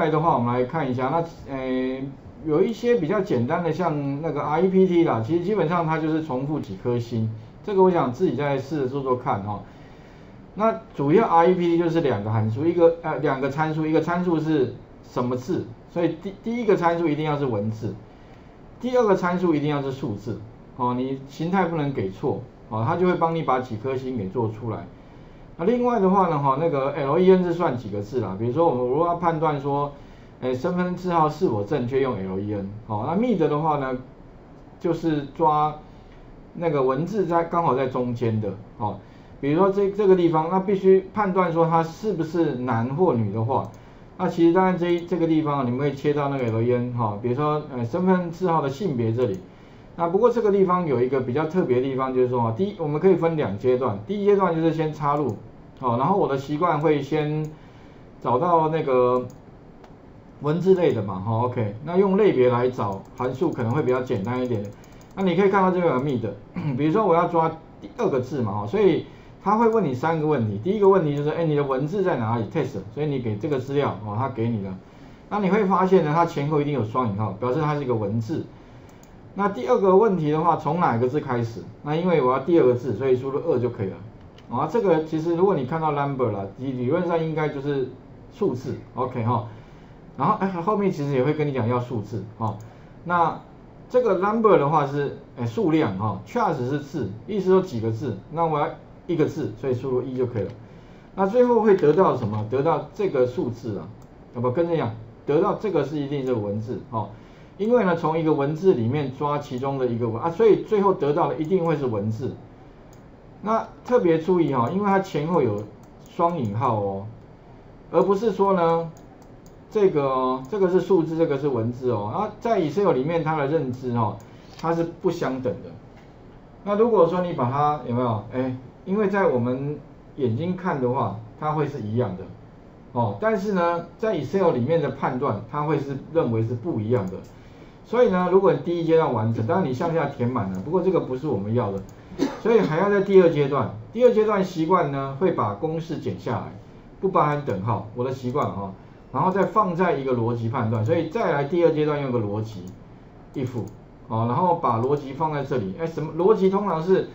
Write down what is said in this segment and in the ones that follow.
来的话，我们来看一下，那呃有一些比较简单的，像那个 REPT 啦，其实基本上它就是重复几颗星，这个我想自己再试着做做看哈。那主要 REPT 就是两个函数，一个呃两个参数，一个参数是什么字，所以第第一个参数一定要是文字，第二个参数一定要是数字，哦，你形态不能给错，哦，它就会帮你把几颗星给做出来。那另外的话呢，哈，那个 LEN 是算几个字啦？比如说我们如果要判断说，哎，身份证号是否正确，用 LEN，好，那 MID 的话呢，就是抓那个文字在刚好在中间的，好。比如说这这个地方，那必须判断说它是不是男或女的话，那其实当然这这个地方你们会切到那个 LEN 哈，比如说呃身份证号的性别这里，那不过这个地方有一个比较特别的地方，就是说第一我们可以分两阶段，第一阶段就是先插入，好，然后我的习惯会先找到那个文字类的嘛，哈，OK，那用类别来找函数可能会比较简单一点，那你可以看到这个有密的，比如说我要抓第二个字嘛，哈，所以他会问你三个问题，第一个问题就是，哎，你的文字在哪里？test，所以你给这个资料，哦，他给你了。那你会发现呢，它前后一定有双引号，表示它是一个文字。那第二个问题的话，从哪个字开始？那因为我要第二个字，所以输入二就可以了。啊，这个其实如果你看到 number 了，理理论上应该就是数字，OK 哈。然后哎，后面其实也会跟你讲要数字，哈。那这个 number 的话是哎数量，哈确实是字，意思说几个字。那我要一个字，所以输入一就可以了。那最后会得到什么？得到这个数字啊，要不跟着讲，得到这个是一定是文字哦。因为呢，从一个文字里面抓其中的一个文啊，所以最后得到的一定会是文字。那特别注意哈，因为它前后有双引号哦，而不是说呢，这个哦这个是数字，这个是文字哦。啊，在 Excel 里面它的认知哦，它是不相等的。那如果说你把它有没有哎？因为在我们眼睛看的话，它会是一样的，哦，但是呢，在 Excel 里面的判断，它会是认为是不一样的。所以呢，如果你第一阶段完成，当然你向下填满了，不过这个不是我们要的，所以还要在第二阶段。第二阶段习惯呢，会把公式剪下来，不包含等号，我的习惯哈，然后再放在一个逻辑判断，所以再来第二阶段用个逻辑，if，哦，然后把逻辑放在这里，哎，什么逻辑通常是？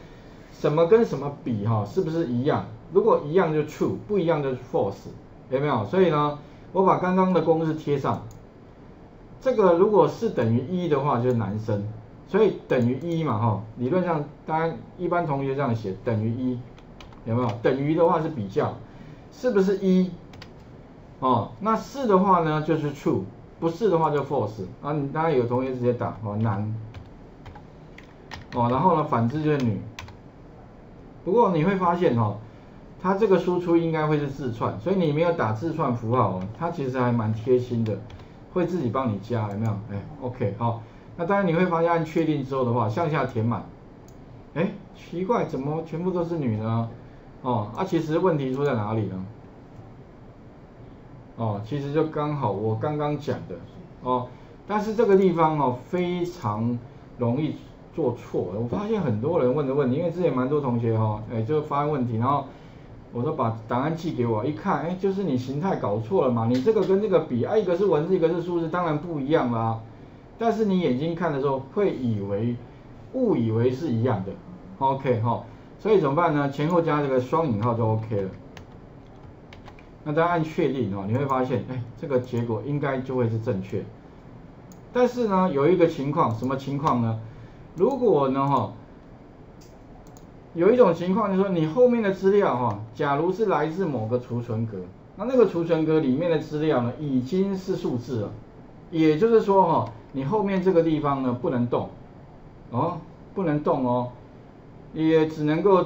什么跟什么比哈，是不是一样？如果一样就 true，不一样就是 false，有没有？所以呢，我把刚刚的公式贴上。这个如果是等于一的话，就是男生，所以等于一嘛哈。理论上，当然一般同学这样写，等于一，有没有？等于的话是比较，是不是一？哦，那是的话呢，就是 true，不是的话就 false。啊，你当然有同学直接打哦男，哦，然后呢，反之就是女。不过你会发现哦，它这个输出应该会是字串，所以你没有打字串符号哦，它其实还蛮贴心的，会自己帮你加，有没有？哎，OK，好，那当然你会发现按确定之后的话，向下填满，哎，奇怪，怎么全部都是女呢？哦，啊，其实问题出在哪里呢？哦，其实就刚好我刚刚讲的哦，但是这个地方哦非常容易。做错，我发现很多人问的问题，因为之前蛮多同学哈，哎，就发问题，然后我说把档案寄给我，一看，哎，就是你形态搞错了嘛，你这个跟这个比，啊，一个是文字，一个是数字，当然不一样啦。但是你眼睛看的时候会以为误以为是一样的，OK 哈，所以怎么办呢？前后加这个双引号就 OK 了。那再按确定哦，你会发现，哎，这个结果应该就会是正确。但是呢，有一个情况，什么情况呢？如果呢哈，有一种情况就是说，你后面的资料哈，假如是来自某个储存格，那那个储存格里面的资料呢，已经是数字了，也就是说哈，你后面这个地方呢不能动，哦，不能动哦，也只能够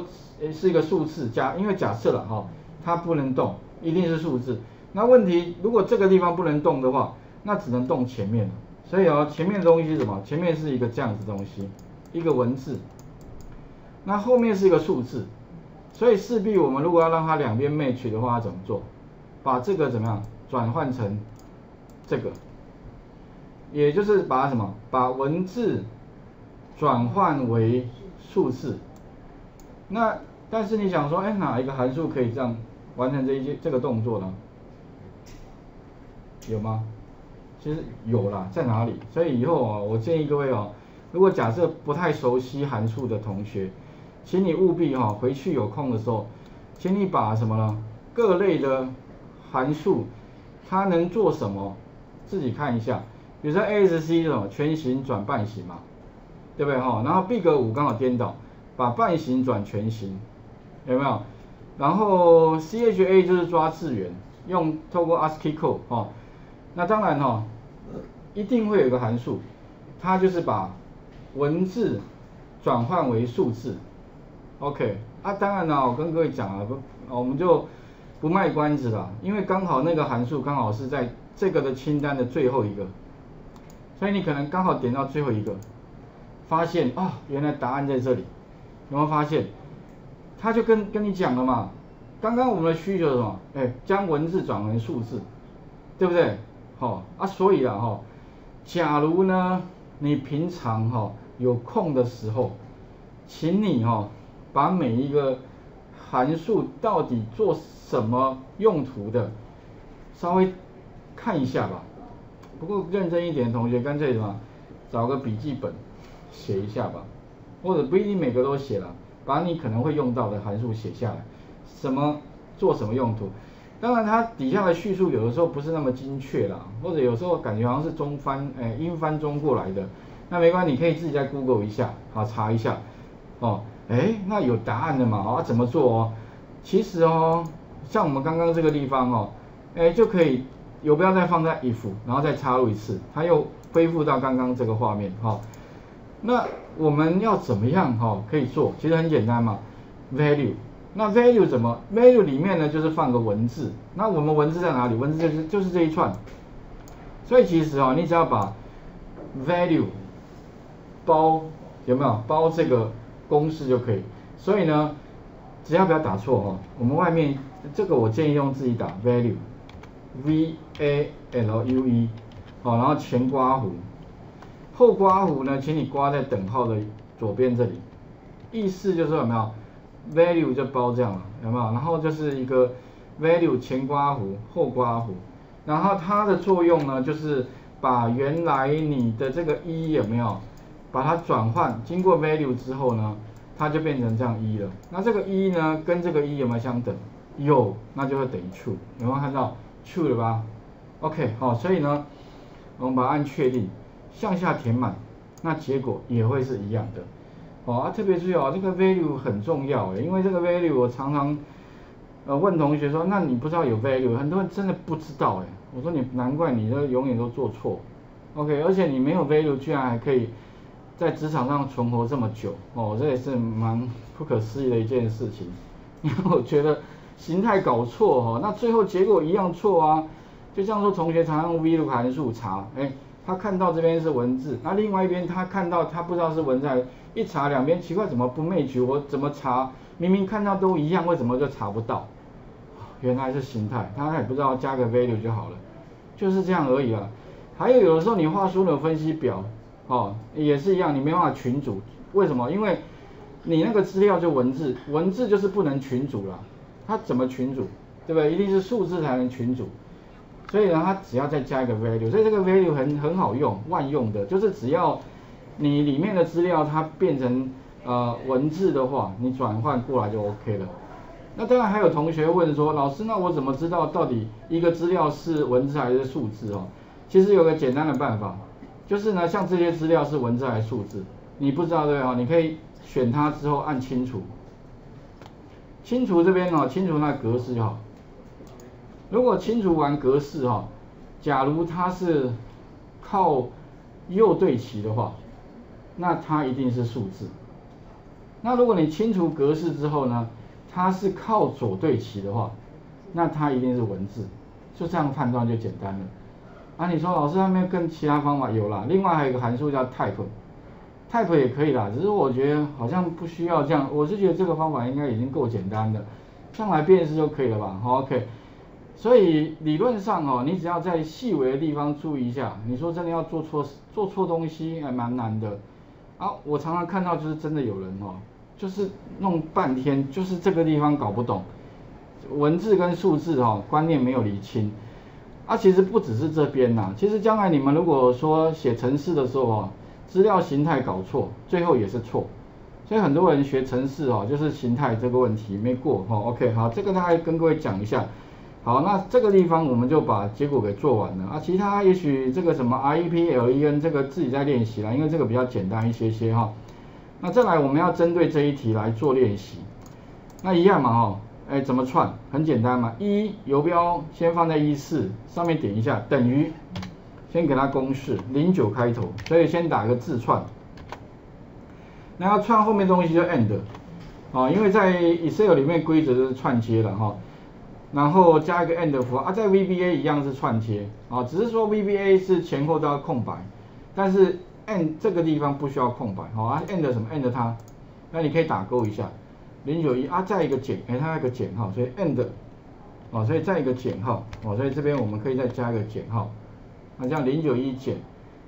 是一个数字假，因为假设了哈，它不能动，一定是数字。那问题如果这个地方不能动的话，那只能动前面。所以哦，前面的东西是什么？前面是一个这样子东西，一个文字，那后面是一个数字，所以势必我们如果要让它两边 match 的话，怎么做？把这个怎么样转换成这个，也就是把什么？把文字转换为数字。那但是你想说，哎，哪一个函数可以这样完成这一些这个动作呢？有吗？其实有啦，在哪里？所以以后啊，我建议各位哦，如果假设不太熟悉函数的同学，请你务必哈回去有空的时候，请你把什么呢？各类的函数它能做什么，自己看一下。比如说 A S C 这种全形转半形嘛，对不对哈？然后 Big 五刚好颠倒，把半形转全形，有没有？然后 C H A 就是抓字元，用透过 ASCII code 哈。那当然哈，一定会有一个函数，它就是把文字转换为数字。OK，啊，当然了，我跟各位讲了，不，我们就不卖关子了，因为刚好那个函数刚好是在这个的清单的最后一个，所以你可能刚好点到最后一个，发现啊，原来答案在这里，有没有发现？他就跟跟你讲了嘛，刚刚我们的需求是什么？哎，将文字转为数字，对不对？好啊，所以啊哈，假如呢你平常哈有空的时候，请你哈把每一个函数到底做什么用途的，稍微看一下吧。不过认真一点的同学，干脆什么找个笔记本写一下吧，或者不一定每个都写了，把你可能会用到的函数写下来，什么做什么用途。当然，它底下的叙述有的时候不是那么精确啦，或者有时候感觉好像是中翻，哎，英翻中过来的，那没关系，你可以自己在 Google 一下，好查一下，哦，哎，那有答案的嘛，啊，怎么做哦？其实哦，像我们刚刚这个地方哦，哎，就可以有标再放在 if，然后再插入一次，它又恢复到刚刚这个画面，哈。那我们要怎么样哈可以做？其实很简单嘛，value。那 value 怎么？value 里面呢，就是放个文字。那我们文字在哪里？文字就是就是这一串。所以其实哦，你只要把 value 包有没有包这个公式就可以。所以呢，只要不要打错哈。我们外面这个我建议用自己打 value value 好，然后前刮弧，后刮弧呢，请你刮在等号的左边这里。意思就是有没有？value 就包这样了，有没有？然后就是一个 value 前刮弧后刮弧，然后它的作用呢，就是把原来你的这个一有没有，把它转换，经过 value 之后呢，它就变成这样一了。那这个一呢，跟这个一有没有相等？有，那就会等于 true。有没有看到 true 了吧？OK，好，所以呢，我们把按确定，向下填满，那结果也会是一样的。哦啊，特别注意哦，这个 value 很重要诶，因为这个 value 我常常呃问同学说，那你不知道有 value，很多人真的不知道诶。我说你难怪你这永远都做错，OK，而且你没有 value 居然还可以在职场上存活这么久，哦，这也是蛮不可思议的一件事情。因 为我觉得形态搞错哈，那最后结果一样错啊。就像说同学常用 VLOOK 函数查，哎，他看到这边是文字，那另外一边他看到他不知道是文在。一查两边奇怪，怎么不 match？我怎么查？明明看到都一样，为什么就查不到？原来是形态，他也不知道加个 value 就好了，就是这样而已啊。还有有的时候你画出的分析表，哦，也是一样，你没办法群组，为什么？因为你那个资料就文字，文字就是不能群组了，它怎么群组？对不对？一定是数字才能群组。所以呢，它只要再加一个 value，所以这个 value 很很好用，万用的，就是只要。你里面的资料它变成呃文字的话，你转换过来就 OK 了。那当然还有同学问说，老师，那我怎么知道到底一个资料是文字还是数字哦？其实有个简单的办法，就是呢，像这些资料是文字还是数字，你不知道对哦，你可以选它之后按清除，清除这边哦，清除那格式就好。如果清除完格式哈，假如它是靠右对齐的话。那它一定是数字。那如果你清除格式之后呢，它是靠左对齐的话，那它一定是文字。就这样判断就简单了。啊，你说老师还没有跟其他方法有啦？另外还有一个函数叫 type type 也可以啦，只是我觉得好像不需要这样。我是觉得这个方法应该已经够简单的，上来辨识就可以了吧？好，OK。所以理论上哦，你只要在细微的地方注意一下。你说真的要做错做错东西还蛮难的。啊，我常常看到就是真的有人哦，就是弄半天，就是这个地方搞不懂，文字跟数字哦观念没有理清，啊，其实不只是这边呐，其实将来你们如果说写程式的时候哦，资料形态搞错，最后也是错。所以很多人学程式哦，就是形态这个问题没过哈。OK，好，这个大概跟各位讲一下。好，那这个地方我们就把结果给做完了啊。其他也许这个什么 IEPLEN 这个自己在练习啦，因为这个比较简单一些些哈。那再来我们要针对这一题来做练习。那一样嘛哈。哎，怎么串？很简单嘛，一游标先放在一四上面点一下，等于，先给它公式零九开头，所以先打一个字串。那要串后面东西就 end，啊，因为在 Excel 里面规则是串接了哈，然后加一个 end 符号啊，在 VBA 一样是串接。啊，只是说 VBA 是前后都要空白，但是 end 这个地方不需要空白，好啊，end 什么？end 它，那你可以打勾一下。零九一啊，再一个减，哎，它那个减号，所以 end，哦，所以再一个减号，哦，所以这边我们可以再加一个减号，那像零九一减，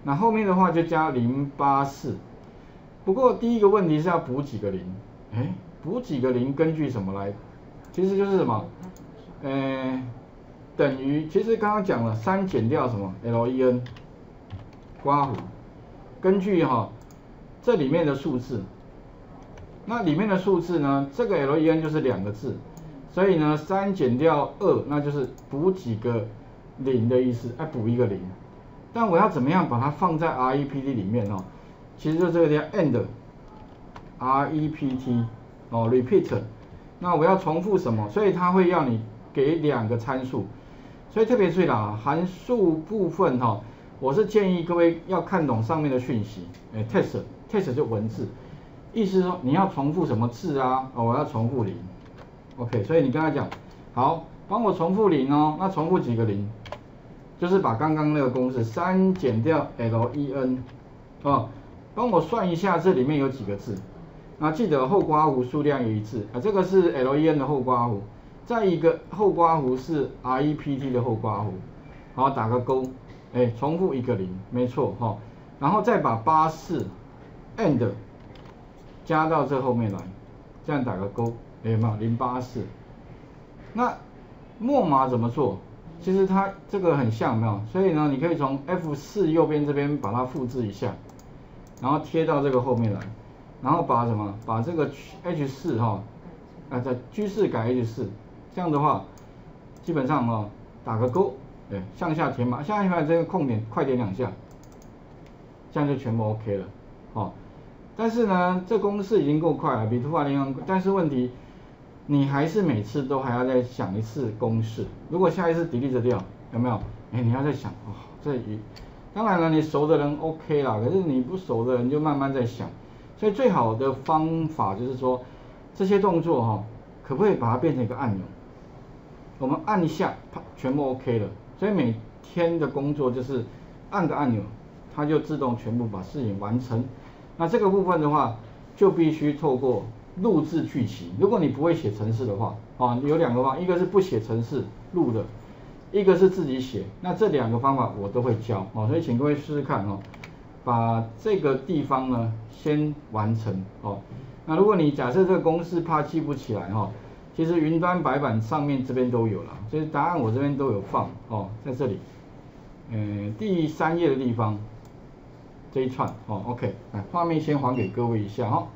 那后面的话就加零八四，不过第一个问题是要补几个零，哎，补几个零根据什么来？其实就是什么，呃，等于，其实刚刚讲了三减掉什么 len，刮弧，根据哈这里面的数字。那里面的数字呢？这个 len 就是两个字，所以呢，三减掉二，那就是补几个零的意思，哎，补一个零。但我要怎么样把它放在 rept 里面哦？其实就这个叫 end，rept 哦，repeat。那我要重复什么？所以它会要你给两个参数。所以特别注意啦，函数部分哈，我是建议各位要看懂上面的讯息，哎，test，test 就文字。意思是说你要重复什么字啊？哦，我要重复零，OK，所以你跟他讲，好，帮我重复零哦。那重复几个零？就是把刚刚那个公式三减掉 len，哦，帮我算一下这里面有几个字。那记得后刮弧数量一致啊，这个是 len 的后刮弧，再一个后刮弧是 rept 的后刮弧，好，打个勾，哎，重复一个零，没错哈。然后再把八四 end。加到这后面来，这样打个勾，有没有零八四？那木马怎么做？其实它这个很像，没有？所以呢，你可以从 F 四右边这边把它复制一下，然后贴到这个后面来，然后把什么？把这个 H 四哈，啊，在居士改 H4，，这样的话，基本上哦，打个勾，对，向下填满，向下填满这个空点，快点两下，这样就全部 OK 了，好。但是呢，这公式已经够快了，比图法连用。但是问题，你还是每次都还要再想一次公式。如果下一次 delete 掉，有没有？哎，你要再想哦，这一，当然了，你熟的人 OK 啦，可是你不熟的人就慢慢在想。所以最好的方法就是说，这些动作哈，可不可以把它变成一个按钮？我们按一下，它，全部 OK 了。所以每天的工作就是按个按钮，它就自动全部把事情完成。那这个部分的话，就必须透过录制剧情。如果你不会写程式的话，啊，有两个方法，一个是不写程式录的，一个是自己写。那这两个方法我都会教，哦，所以请各位试试看，哦，把这个地方呢先完成，哦。那如果你假设这个公式怕记不起来，哈，其实云端白板上面这边都有了，所以答案我这边都有放，哦，在这里，嗯，第三页的地方。这一串哦，OK，来画面先还给各位一下哈。